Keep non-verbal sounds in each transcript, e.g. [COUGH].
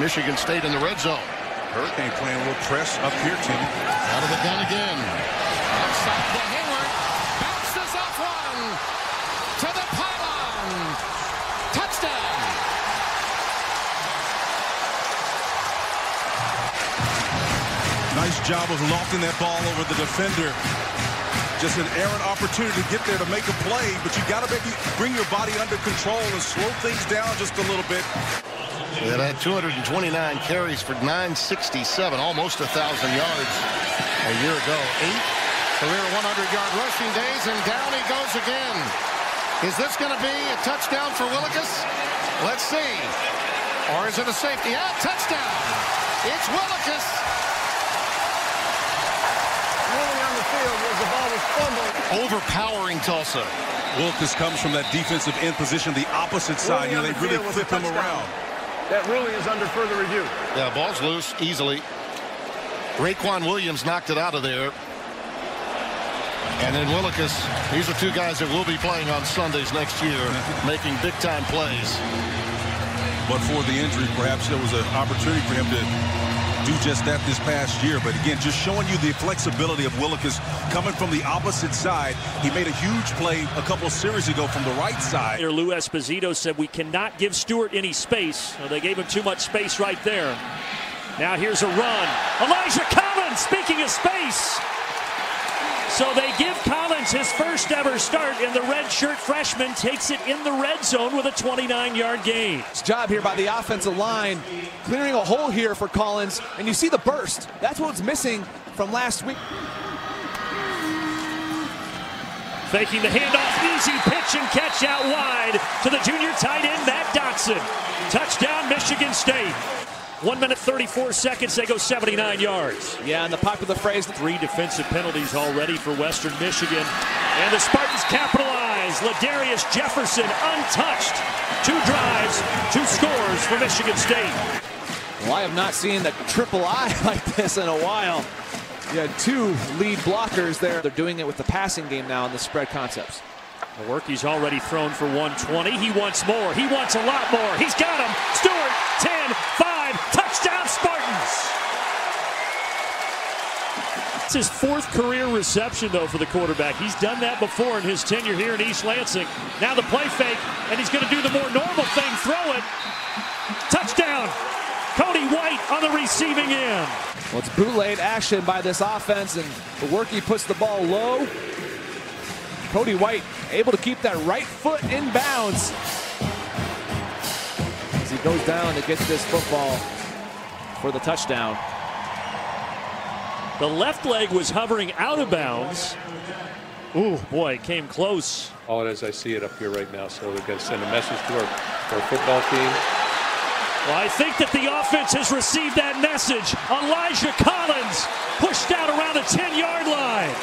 Michigan State in the red zone. Hurricane playing a little press up here, Timmy. Out of the gun again. Outside to Heyward. Bounces off one. To the pylon. Touchdown. Nice job of lofting that ball over the defender. Just an errant opportunity to get there to make a play, but you got to bring your body under control and slow things down just a little bit. It had 229 carries for 967, almost a 1,000 yards a year ago. Eight career 100-yard rushing days, and down he goes again. Is this going to be a touchdown for Willekes? Let's see. Or is it a safety? Ah, touchdown. It's Willekes. Rolling on the field as the ball was fumbled. Overpowering Tulsa. Willekes comes from that defensive end position, the opposite side. You know, they really flip him around. That ruling is under further review. Yeah, ball's loose easily. Raequan Williams knocked it out of there. And then Willekes, these are two guys that will be playing on Sundays next year, [LAUGHS] making big-time plays. But for the injury, perhaps there was an opportunity for him to do just that this past year. But again, just showing you the flexibility of Willekes coming from the opposite side. He made a huge play a couple series ago from the right side. Here, Lou Esposito said we cannot give Stewart any space. Well, they gave him too much space right there. Now here's a run. Elijah Collins, speaking of space. So they give Collins his first ever start, and the redshirt freshman takes it in the red zone with a 29-yard gain. Job here by the offensive line, clearing a hole here for Collins, and you see the burst. That's what's missing from last week. Faking the handoff, easy pitch and catch out wide to the junior tight end, Matt Dotson. Touchdown, Michigan State. One minute 34 seconds, they go 79 yards. Yeah, and the popular phrase, Three defensive penalties already for Western Michigan. And the Spartans capitalize. La'Darius Jefferson untouched. Two drives, two scores for Michigan State. well, I have not seen the triple I [LAUGHS] like this in a while. You had two lead blockers there. They're doing it with the passing game now in the spread concepts. Lewerke's already thrown for 120. He wants more. He wants a lot more. He's got him. Stewart, 10, 5, touchdown Spartans. It's his fourth career reception, though, for the quarterback. He's done that before in his tenure here in East Lansing. Now the play fake, and he's going to do the more normal thing, throw it. Touchdown. Cody White on the receiving end. Well, it's bootleg action by this offense, and Lewerke puts the ball low. Cody White able to keep that right foot in bounds as he goes down to get this football for the touchdown. The left leg was hovering out of bounds. Ooh, boy, it came close. Call it as I see it up here right now. So we're going to send a message to our, our football team. Well, I think that the offense has received that message. Elijah Collins pushed out around the 10-yard line.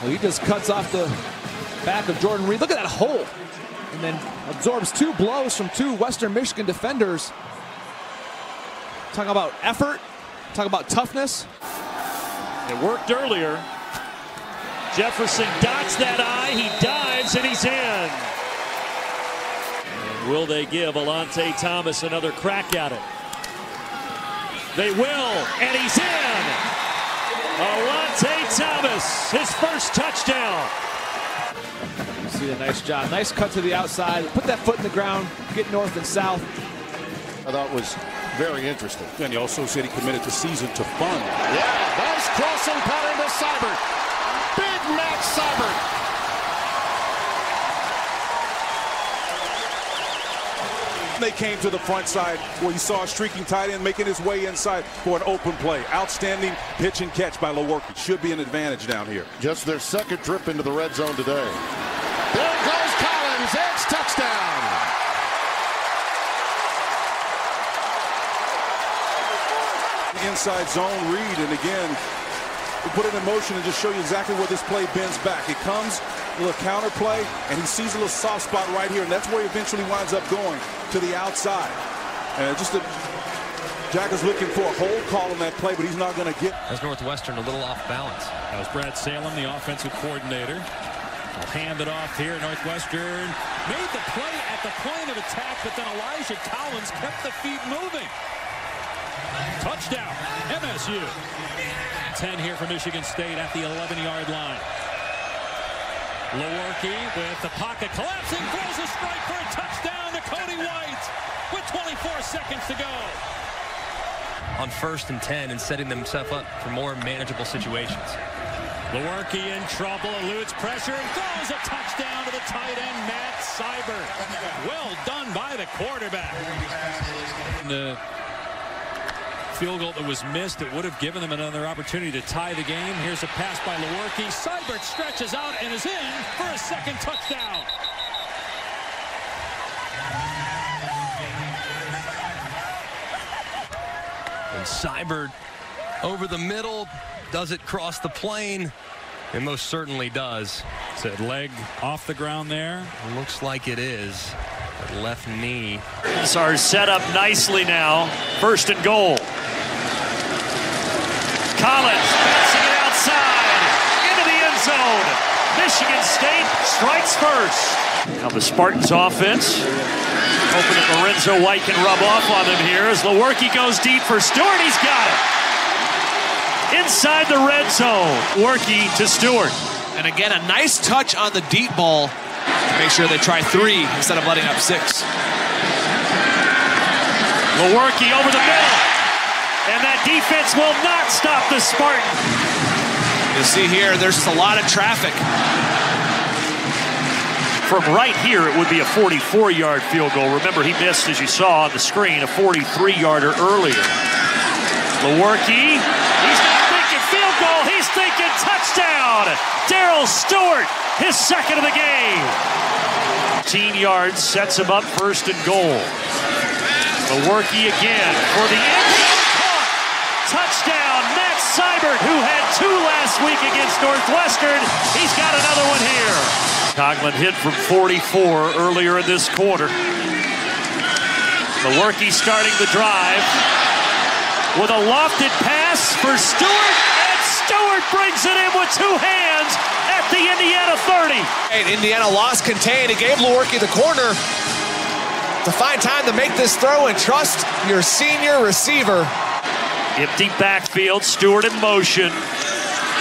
Well, he just cuts off the back of Jordan Reed. Look at that hole. And then absorbs two blows from two Western Michigan defenders. Talking about effort, talking about toughness. It worked earlier. Jefferson dots that eye. He dives and he's in. And will they give Alante Thomas another crack at it? They will, and he's in. Alante Thomas, his first touchdown. You see a nice job. Nice cut to the outside. Put that foot in the ground. Get north and south. I thought was very interesting. And he also said he committed the season to fun. Yeah, nice crossing pattern to Seybert. Big Matt Seybert. They came to the front side where you saw a streaking tight end making his way inside for an open play. Outstanding pitch and catch by Lewerke. Should be an advantage down here. Just their second trip into the red zone today. There goes Collins. It's touchdown. Inside zone read, and again, we put it in motion and just show you exactly where this play bends back. It comes, a little counter play, and he sees a little soft spot right here, and that's where he eventually winds up going to the outside. And just a, Jack is looking for a hold call on that play, but he's not going to get. As Northwestern a little off balance. That was Brad Salem, the offensive coordinator. They'll hand it off here. Northwestern made the play at the point of attack, but then Elijah Collins kept the feet moving. Touchdown, MSU. 10 here for Michigan State at the 11-yard line. Lewerke with the pocket collapsing, throws a strike for a touchdown to Cody White with 24 seconds to go. On first and 10 and setting themselves up for more manageable situations. Lewerke in trouble, eludes pressure, and throws a touchdown to the tight end, Matt Seybert. Well done by the quarterback. The field goal that was missed, it would have given them another opportunity to tie the game. Here's a pass by Lewerke. Seybert stretches out and is in for a second touchdown. And Seybert over the middle. Does it cross the plane? It most certainly does. Is that leg off the ground there? Looks like it is. That left knee. Are set up nicely now. First and goal. Collins passing it outside into the end zone. Michigan State strikes first. Now the Spartans offense. Hoping that Lorenzo White can rub off on them here as Lewerke goes deep for Stewart. He's got it. Inside the red zone. Lewerke to Stewart. And again, a nice touch on the deep ball to make sure they try three instead of letting up six. Lewerke over the middle. And that defense will not stop the Spartans. You see here, there's a lot of traffic. From right here, it would be a 44-yard field goal. Remember, he missed, as you saw on the screen, a 43-yarder earlier. Lewerke, he's not thinking field goal, he's thinking touchdown. Darrell Stewart, his second of the game. 15 yards sets him up first and goal. Lewerke again for the end Matt who had two last week against Northwestern. He's got another one here. Coghlin hit from 44 earlier in this quarter. Lewerke starting the drive with a lofted pass for Stewart, and Stewart brings it in with two hands at the Indiana 30. And Indiana lost contained. It gave Lewerke the corner to find time to make this throw and trust your senior receiver. Empty backfield, Stewart in motion.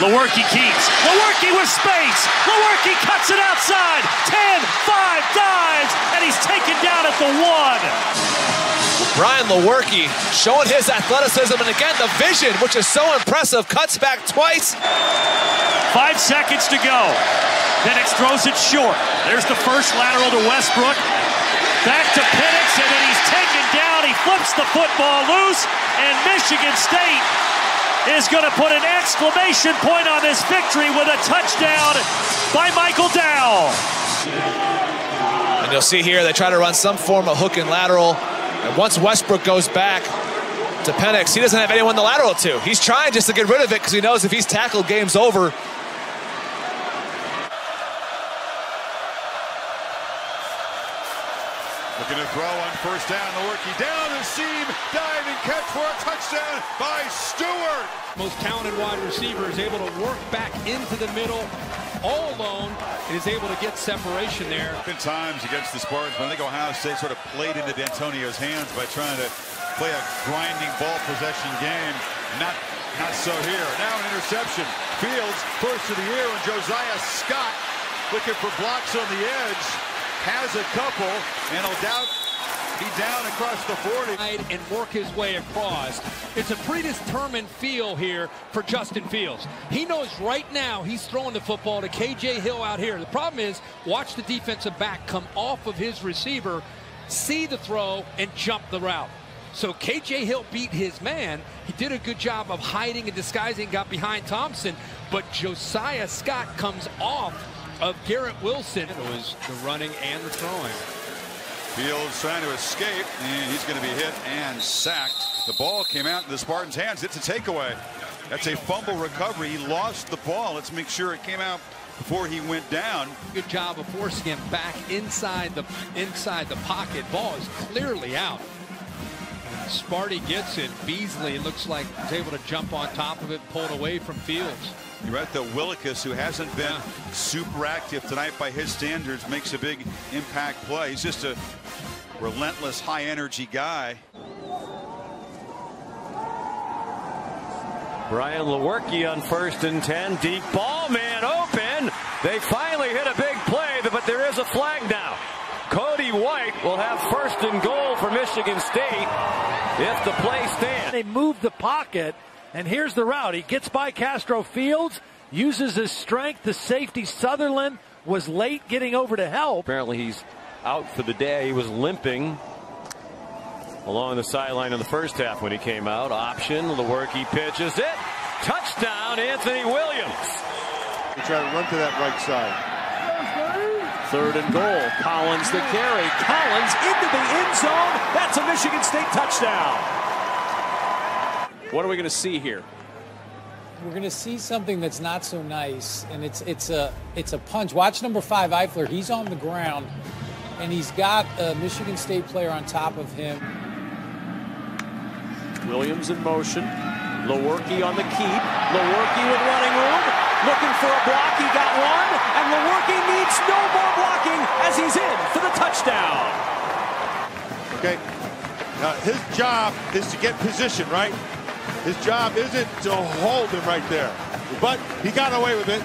Lewerke keeps. Lewerke with space. Lewerke cuts it outside. 10, 5, dives, and he's taken down at the one. Brian Lewerke showing his athleticism and again the vision, which is so impressive, cuts back twice. Five seconds to go. Penix throws it short. There's the first lateral to Westbrook. Back to Penix, and then he's taken The football loose, and Michigan State is going to put an exclamation point on this victory with a touchdown by Michael Dowell. And you'll see here they try to run some form of hook and lateral. And once Westbrook goes back to Penix, he doesn't have anyone the lateral to. He's trying just to get rid of it because he knows if he's tackled, game's over. Looking to throw on first down. Lewerke down the seam, diving catch for a touchdown by Stewart. Most talented wide receiver is able to work back into the middle all alone and is able to get separation there. Good times against the Spartans, but I think Ohio State sort of played into D'Antonio's hands by trying to play a grinding ball possession game. Not, not so here. Now an interception. Fields first of the year, and Josiah Scott looking for blocks on the edge. Has a couple, and doubt be down across the 40. And work his way across. It's a predetermined feel here for Justin Fields. He knows right now he's throwing the football to KJ Hill out here. The problem is, watch the defensive back come off of his receiver, see the throw, and jump the route. So KJ Hill beat his man. He did a good job of hiding and disguising, got behind Thompson, but Josiah Scott comes off of Garrett Wilson. It was the running and the throwing. Fields trying to escape, and he's going to be hit and sacked. The ball came out in the Spartans' hands. It's a takeaway. That's a fumble recovery. He lost the ball. Let's make sure it came out before he went down. Good job of forcing him back inside the inside the pocket. Ball is clearly out. Sparty gets it. Beasley looks like is able to jump on top of it, pulled away from Fields. You're right, though. Willekes, who hasn't been super active tonight by his standards, makes a big impact play. He's just a relentless, high-energy guy. Brian Lewerke on first and 10. Deep ball, man open. They finally hit a big play, but there is a flag now. Cody White will have first and goal for Michigan State if the play stands. They move the pocket, and here's the route. He gets by Castro Fields, uses his strength. The safety Sutherland was late getting over to help. Apparently he's out for the day. He was limping along the sideline in the first half when he came out. Option, Lewerke pitches it. Touchdown, Anthony Williams. They try to run to that right side. Third and goal. Collins the carry. Collins into the end zone. That's a Michigan State touchdown. What are we going to see here? We're going to see something that's not so nice, and it's it's a it's a punch. Watch number five, Eifler. He's on the ground, and he's got a Michigan State player on top of him. Williams in motion. Lewerke on the keep. Lewerke with running room. Looking for a block. He got one. And Lewerke needs no more blocking as he's in for the touchdown. Okay. Now, his job is to get position, right? His job isn't to hold him right there. But he got away with it.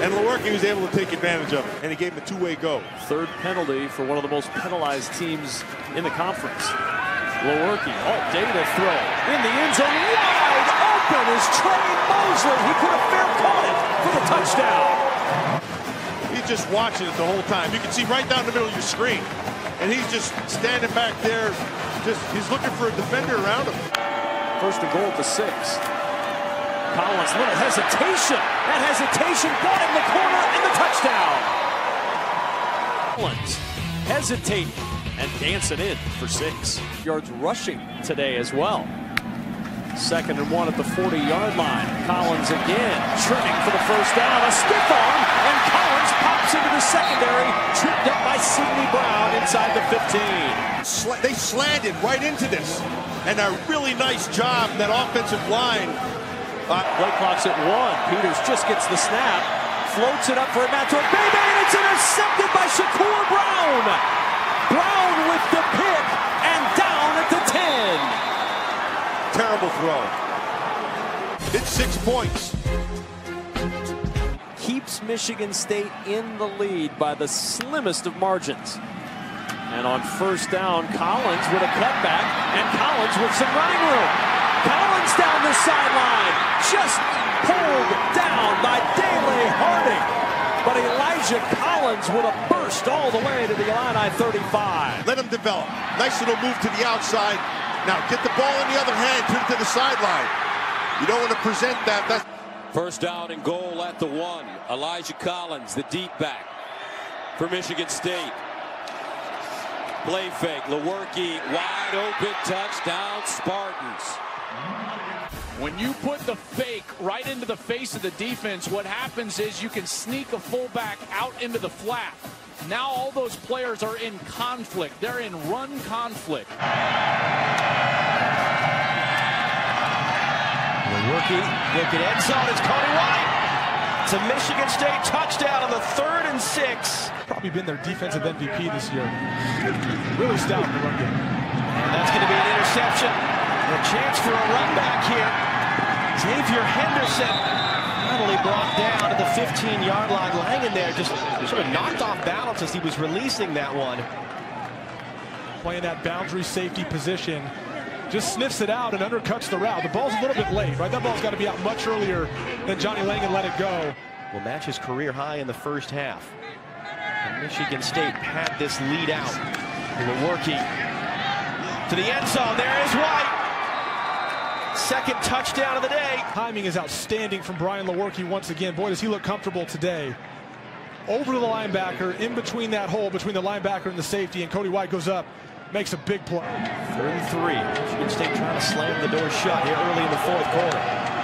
And Lewerke was able to take advantage of it. And he gave him a two-way go. Third penalty for one of the most penalized teams in the conference. Lewerke, oh, data throw in the end zone, wide open is Trey Mosley. He could have fair caught it for the touchdown. He's just watching it the whole time. You can see right down the middle of your screen. And he's just standing back there. Just He's looking for a defender around him. First and goal at the six. Collins, little hesitation. That hesitation brought him the corner and the touchdown. Collins hesitating and dancing in for six. Yards rushing today as well. Second and one at the 40-yard line. Collins again, trimming for the first down. A stiff arm, and Collins pops into the secondary, tripped up by Sidney Brown inside the 15. They slanted right into this, and a really nice job that offensive line. Uh, clock's at one. Peters just gets the snap, floats it up for Imatorbhebhe, and it's intercepted by Shakur Brown. Brown with the pick and down at the 10. Terrible throw. It's six points. Keeps Michigan State in the lead by the slimmest of margins. And on first down, Collins with a cutback, and Collins with some running room. Collins down the sideline, just pulled down by Dele Harding. But Elijah Collins with a burst all the way to the Illini 35. Let him develop. Nice little move to the outside. Now get the ball in the other hand, turn it to the sideline. You don't want to present that. That's First down and goal at the one. Elijah Collins, the deep back for Michigan State. Play fake. Lewerke wide open touchdown Spartans. When you put the fake right into the face of the defense, what happens is you can sneak a fullback out into the flat. Now all those players are in conflict. They're in run conflict. Lewerke looking end zone. It's Cody White. It's a Michigan State touchdown on the third and six. Probably been their defensive MVP this year. Really stout in the run game. And that's going to be an interception. A chance for a run back here. Xavier Henderson finally brought down to the 15-yard line. Langan there just sort of knocked off balance as he was releasing that one. Playing that boundary safety position. Just sniffs it out and undercuts the route. The ball's a little bit late, right? That ball's got to be out much earlier than Johnny Langan let it go. Will match his career high in the first half. And Michigan State had this lead out. Lewerke to the end zone. There is White. Second touchdown of the day. Timing is outstanding from Brian Lewerke once again. Boy, does he look comfortable today. Over to the linebacker, in between that hole, between the linebacker and the safety, and Cody White goes up, makes a big play. Third and three. Michigan State trying to slam the door shut here early in the fourth quarter.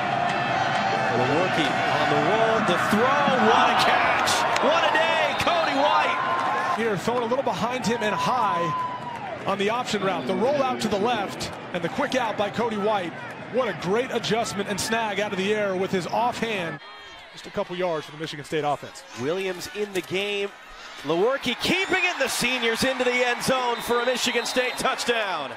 Lewerke on the roll, the throw, what a catch! What a day, Cody White! Here, throwing a little behind him and high on the option route. The roll out to the left and the quick out by Cody White. What a great adjustment and snag out of the air with his offhand. Just a couple yards for the Michigan State offense. Williams in the game. Lewerke keeping it. The seniors into the end zone for a Michigan State touchdown.